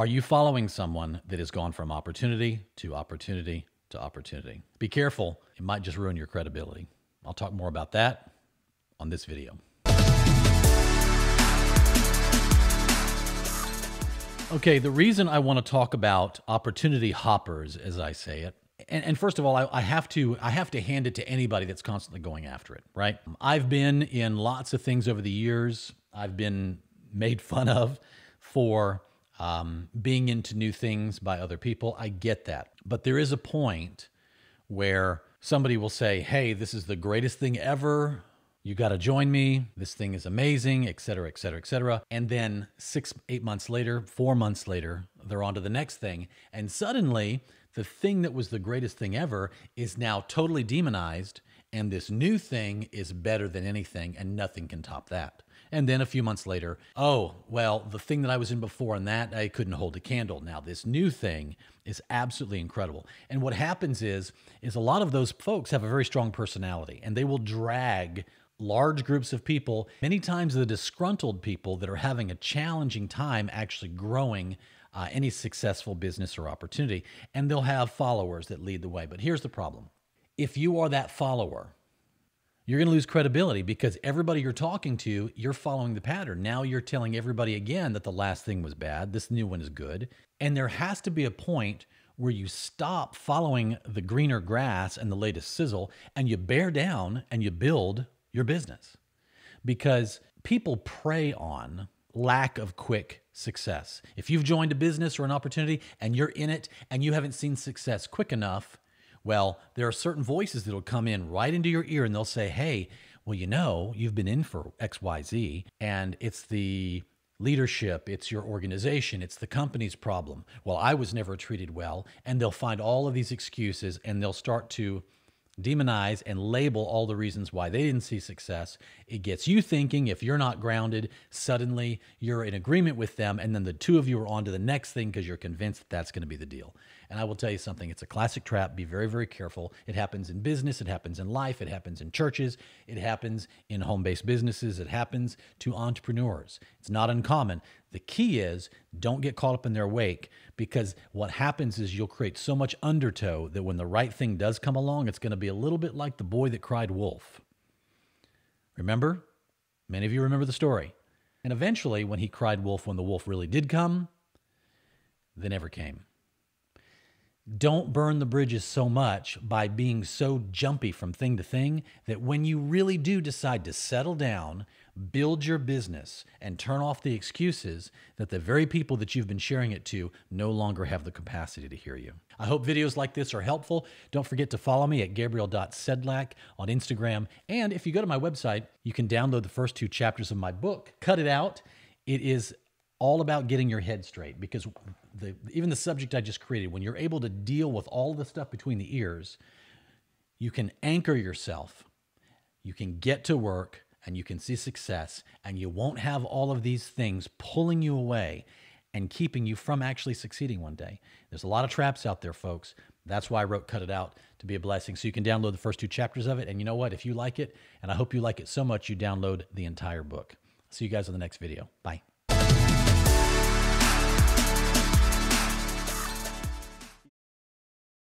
Are you following someone that has gone from opportunity to opportunity to opportunity? Be careful, it might just ruin your credibility. I'll talk more about that on this video. Okay, the reason I want to talk about opportunity hoppers, as I say it, and, and first of all, I, I, have to I have to hand it to anybody that's constantly going after it, right? I've been in lots of things over the years. I've been made fun of for um, being into new things by other people. I get that. But there is a point where somebody will say, Hey, this is the greatest thing ever. You got to join me. This thing is amazing, et cetera, et cetera, et cetera. And then six, eight months later, four months later, they're on to the next thing. And suddenly, the thing that was the greatest thing ever is now totally demonized. And this new thing is better than anything, and nothing can top that. And then a few months later, oh, well, the thing that I was in before and that I couldn't hold a candle. Now this new thing is absolutely incredible. And what happens is is a lot of those folks have a very strong personality and they will drag large groups of people, many times the disgruntled people that are having a challenging time actually growing uh, any successful business or opportunity, and they'll have followers that lead the way. But here's the problem if you are that follower, you're going to lose credibility because everybody you're talking to, you're following the pattern. Now you're telling everybody again that the last thing was bad, this new one is good. And there has to be a point where you stop following the greener grass and the latest sizzle and you bear down and you build your business. Because people prey on lack of quick success. If you've joined a business or an opportunity and you're in it and you haven't seen success quick enough, well, there are certain voices that'll come in right into your ear and they'll say, Hey, well, you know, you've been in for XYZ, and it's the leadership, it's your organization, it's the company's problem. Well, I was never treated well. And they'll find all of these excuses and they'll start to demonize and label all the reasons why they didn't see success. It gets you thinking if you're not grounded, suddenly you're in agreement with them, and then the two of you are on to the next thing because you're convinced that that's going to be the deal. And I will tell you something it's a classic trap. Be very, very careful. It happens in business, it happens in life, it happens in churches, it happens in home based businesses, it happens to entrepreneurs. It's not uncommon. The key is don't get caught up in their wake because what happens is you'll create so much undertow that when the right thing does come along, it's going to be a little bit like the boy that cried wolf. Remember? Many of you remember the story. And eventually, when he cried wolf, when the wolf really did come, they never came don't burn the bridges so much by being so jumpy from thing to thing that when you really do decide to settle down, build your business, and turn off the excuses, that the very people that you've been sharing it to no longer have the capacity to hear you. I hope videos like this are helpful. Don't forget to follow me at gabriel.sedlak on Instagram. And if you go to my website, you can download the first two chapters of my book, Cut It Out. It is all about getting your head straight because the even the subject I just created, when you're able to deal with all the stuff between the ears, you can anchor yourself. You can get to work and you can see success and you won't have all of these things pulling you away and keeping you from actually succeeding one day. There's a lot of traps out there, folks. That's why I wrote Cut It Out to be a blessing. So you can download the first two chapters of it. And you know what? If you like it, and I hope you like it so much, you download the entire book. See you guys on the next video. Bye.